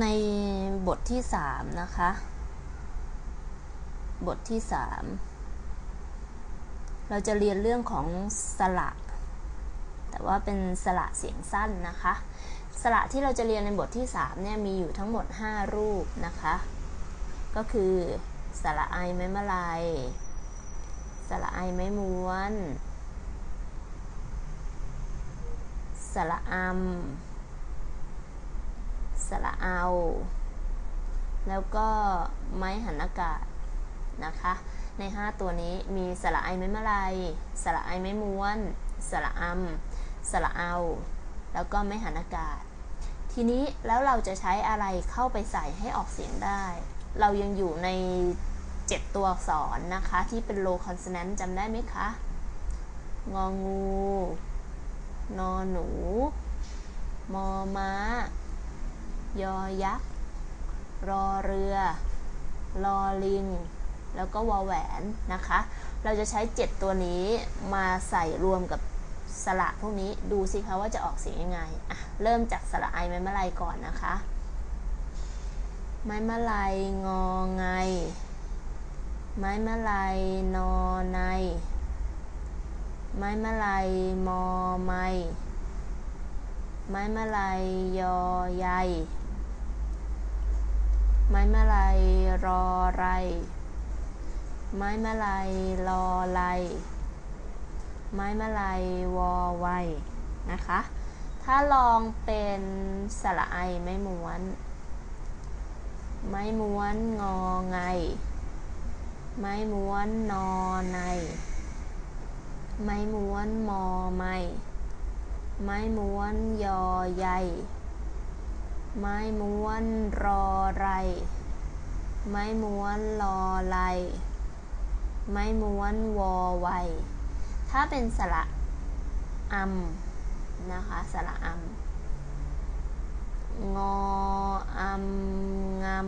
ในบทที่สามนะคะ บทที่สามเราจะเรียนเรื่องของสระ แต่ว่าเป็นสระเสียงสั้นนะคะ สระที่เราจะเรียนในบทที่สามเนี่ยมีอยู่ทั้งหมด 5 รูปนะคะ ก็คือสระไอไม้มะลายสระไอไม้ม้วนสระอัม สระเอา แล้วก็ไม้หันอากาศนะคะ ใน 5 ตัวนี้มีสระไอไม้มะลายสระไอไม้ม้วน สระอัมสระเอา แล้วก็ไม้หันอากาศ ทีนี้แล้วเราจะใช้อะไรเข้าไปใส่ให้ออกเสียงได้ เรายังอยู่ใน 7 ตัวอักษรนะคะ ที่เป็น low consonant จำได้ไหมคะ งองู นอหนู มอม้า ยอยักษ์ รอเรือลอลิง แล้วก็วอแหวนนะคะ เราจะใช้ 7 ตัวนี้มาใส่รวมกับสระพวกนี้ดูสิคะว่าจะออกเสียงยังไงอะเริ่มจากสระไอไม้มะลายก่อนนะคะ ไม้มะลายงอไง ไม้มะลายนอใน ไม้มะลายมอไม ไม้มะลายยอใยไม้มะลายรอไร ไม้มะลายรอไลไม้มะลายวอไวนะคะ ถ้าลองเป็นสระไอไม้ม้วน ไม้ม้วนงอไง ไม้ม้วนนอใน ไม้ม้วนมอไม่ ไม้ม้วนยอใย ไม้ม้วนรอไร ไม้ม้วนรอไลไม้ม้วนวอไว ถ้าเป็นสระอัมนะคะสระอัมงออัมงำ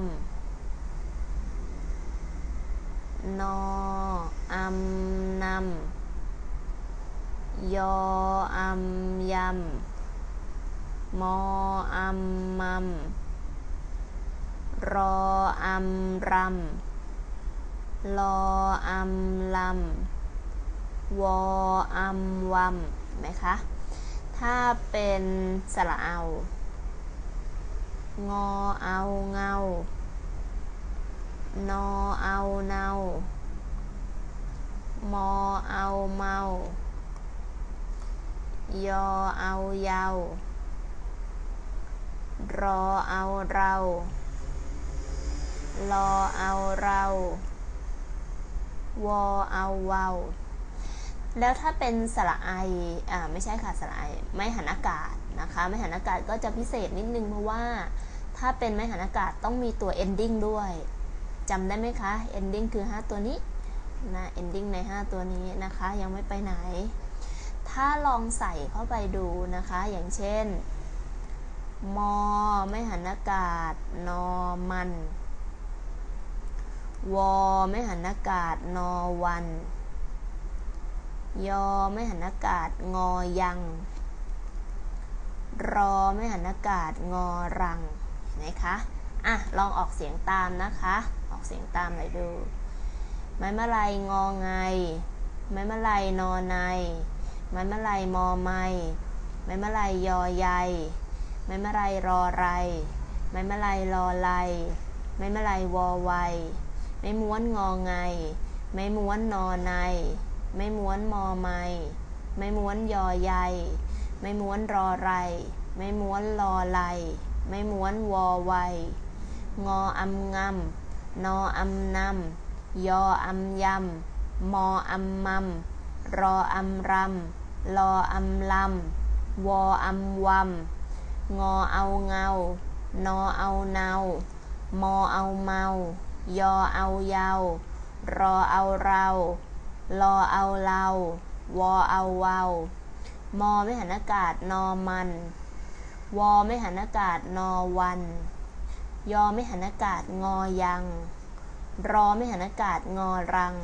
นออัมนำ ยออัมยำมออัมมัม รออัมรำลออัมลำวออัมวัมไหมคะ ถ้าเป็นสระเอา งอเอาเงา นอเอาเนามอเอาเมา ยอเอาเยาวรอเอาเรา รอเอาเรา วอเอาเวาแล้วถ้าเป็นสระไออ่าไม่ใช่ค่ะสระไอ ไม่หันอากาศนะคะ ไม่หันอากาศก็จะพิเศษนิดนึงเพราะว่า ถ้าเป็นไม่หันอากาศต้องมีตัว ending ด้วยจำได้ไหมคะ ending คือ 5 ตัวนี้นะ ending ใน 5 ตัวนี้นะคะ ยังไม่ไปไหน ถ้าลองใส่เข้าไปดูนะคะ อย่างเช่น มอ ไม่หันอากาศ นอมัน วอ ไม่หันอากาศ นอวัน ยอ ไม่หันอากาศ งอยัง รอ ไม่หันอากาศ งอรังนะคะ อะ ลองออกเสียงตามนะคะอกเสียงตามเลยดู ไม้มะลายงอไง ไม้มะลายนอใน ไม้มะลายมอไม่ไม้มะลายยอใยไม้มะลายรอไร ไม้มะลายรอไลไม้มะลายวอไวไม้ม้วนงอไง ไม้ม้วนนอใน ไม้ม้วนมอไม่ไม้ม้วนยอใยไม้ม้วนรอไร ไม้ม้วนรอไลไม้ม้วนวอไวงออำงำนออำนำยออำยำมออำมำรออำรำ ลออำลำวออำวำงอเอาเงา นอเอาเนา มอเอาเมา ยอเอาเยา รอเอาเรา ลอเอาเรา วอเอาเวามอไม่หันอากาศนอมัน วอไม่หันอากาศนอวัน ยอไม่หันอากาศงอยัง รอไม่หันอากาศงอรัง